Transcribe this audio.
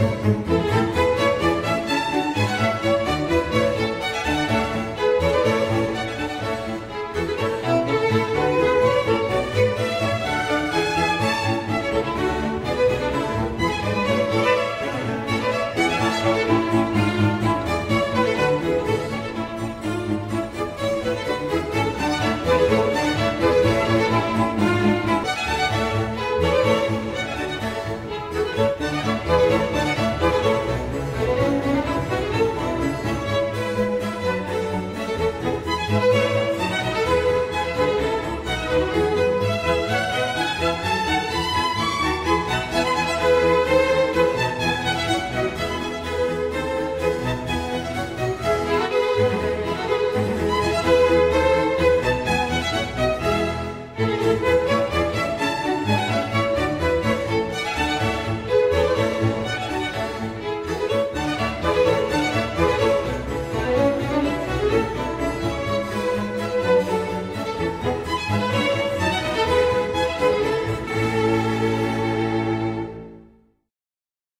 Música